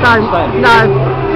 那那。